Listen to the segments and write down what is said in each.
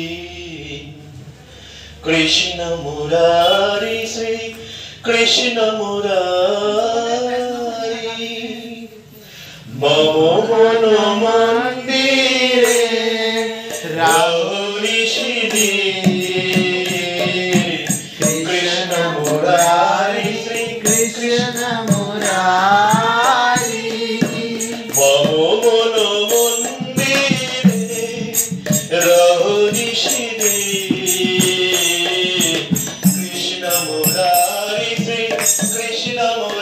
Rahunishiri Krishna Murari Sri Krishna Murari Mamo Mono Mandire Rahunishiri মন মন্দিরে রহনিশিদি Krishna Murari Shri Krishna Murari.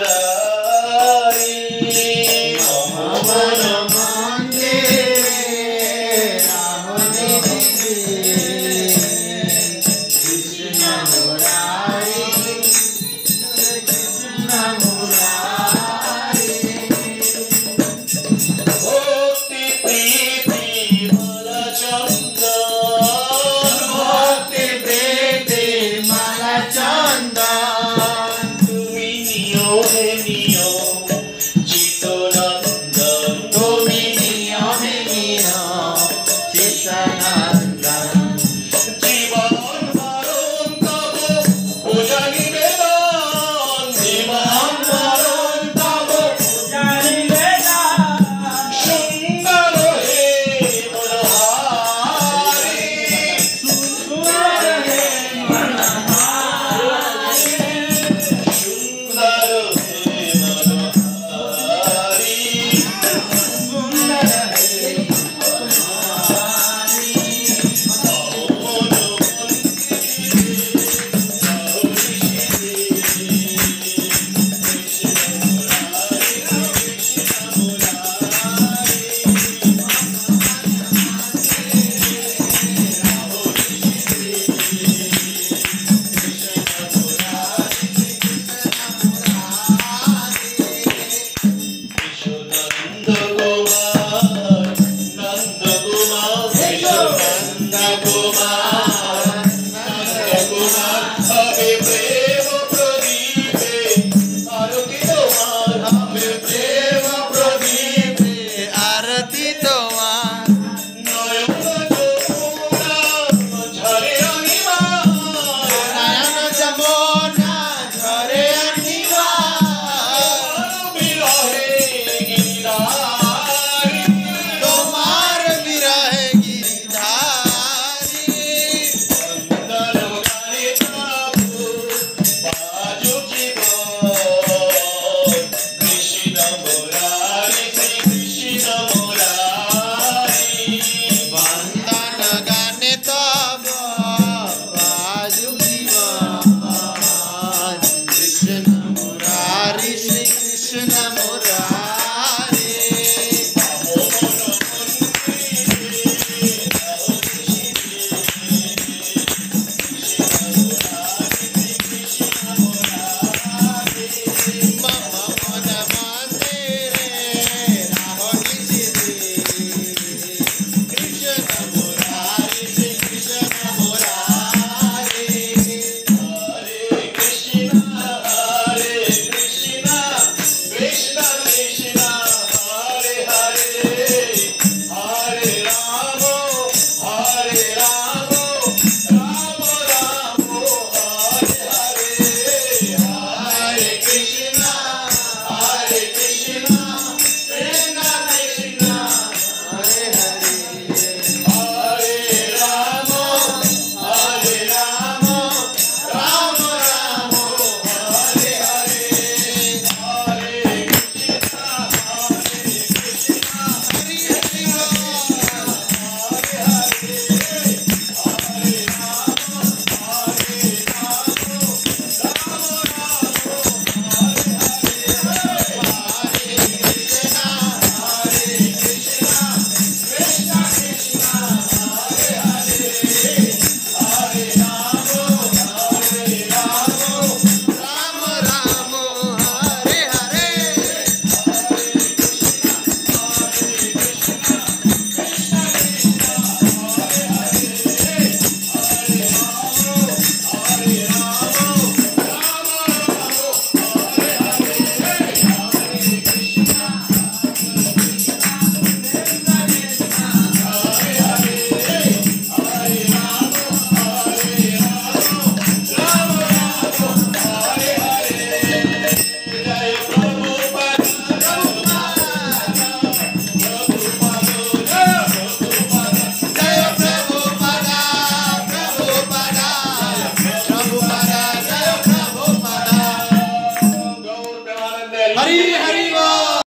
de